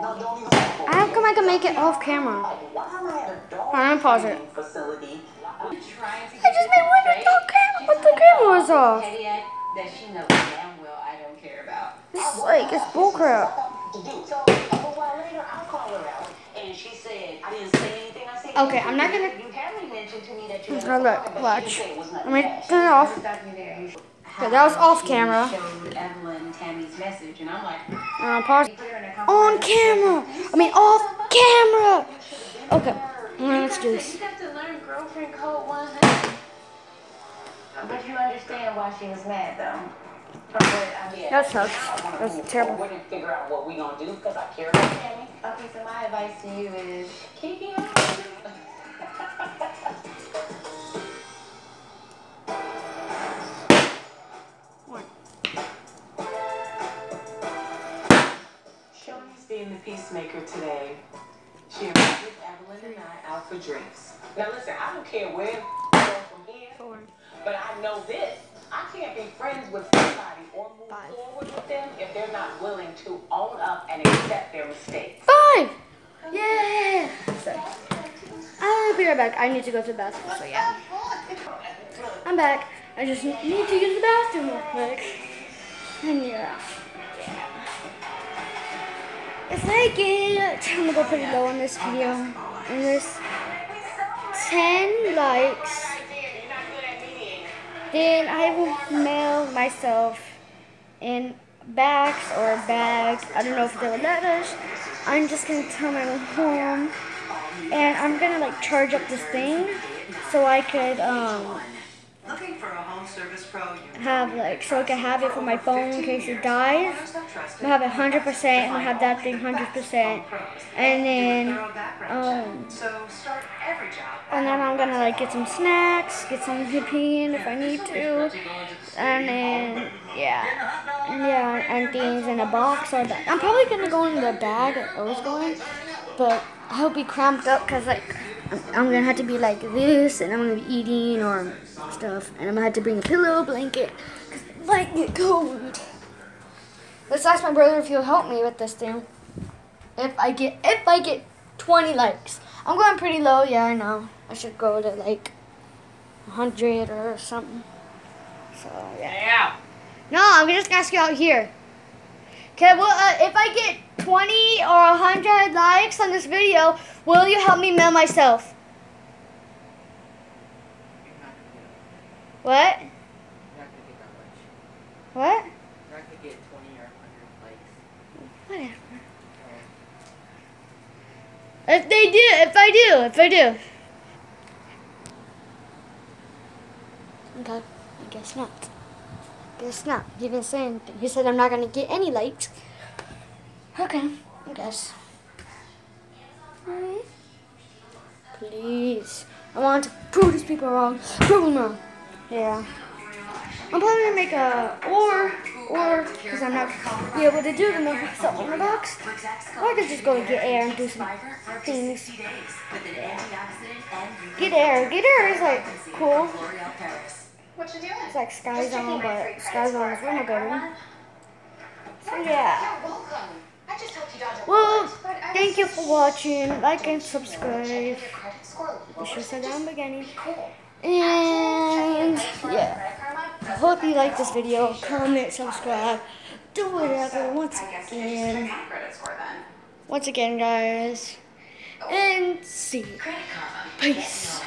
How come I can make it off camera? I'm gonna pause it. I just made with the camera, but the camera was off. That she knows damn well I don't care about. This is like, it's bullcrap. Okay, I'm not gonna. Oh, look, watch. I'm gonna turn it off. Okay, that was off camera. Showed Evelyn Tammy's message, and I'm like, Uh, pause. put her in a couple On camera. I mean, off camera. Okay, well, let's do this. You have to learn girlfriend code 100. But you understand why she was mad, though. From what I mean. That sucks. That's terrible. We're gonna figure out what we gonna do because I care about Tammy. Okay, so my advice to you is keep your peacemaker today. She invited Evelyn and I out for drinks. Now listen, I don't care where from here, but I know this. I can't be friends with somebody or move Five. forward with them if they're not willing to own up and accept their mistakes. Five. Yeah. Sorry. I'll be right back. I need to go to the bathroom. So yeah. I'm back. I just need to use the bathroom real quick. And yeah. If I get, I'm gonna go pretty low on this video. And there's 10 likes, then I will mail myself in bags or bags. I don't know if they will let us. I'm just gonna tell my home, and I'm gonna like charge up this thing so I could um Looking for a home service pro you have like so I can have it for my phone in case it dies. I have it 100% and I have that thing 100%, and then um. So start every job. And then I'm gonna like get some snacks, get some hippie if I need to, and then yeah, yeah, and things in a box or that. I'm probably gonna go in the bag that I was going, but I hope be cramped up because like I'm- gonna have to be like this, and I'm gonna be eating or stuff, and I'm gonna have to bring a pillow, blanket, cause it might get cold. Let's ask my brother if he'll help me with this thing. If I get if I get 20 likes. I'm going pretty low, yeah, I know. I should go to like 100 or something. So, yeah. Yeah. No, I'm just gonna ask you out here. Okay, well, uh, if I get 20 or 100 likes on this video, will you help me mail myself? What? What? You're not gonna get 20 or 100 likes. Whatever. If they do, if I do, if I do. Oh okay, I guess not. Guess not. He didn't say anything. He said I'm not gonna get any likes. Okay, I guess. Please. I want to prove these people wrong. Prove them wrong. Yeah. I'm probably gonna make a or or because I'm not gonna be able to do the myself in the box. Or I could just go and get air and do some things. Get air. Get air is like cool. What you doing? It's like Sky Zone, but Sky Zone is way more better. So yeah. Thank you for watching. Like and subscribe. Be sure to the beginning. And yeah. Hope you like this video. Comment, subscribe, do whatever. Once again, once again, guys, and see you. Peace.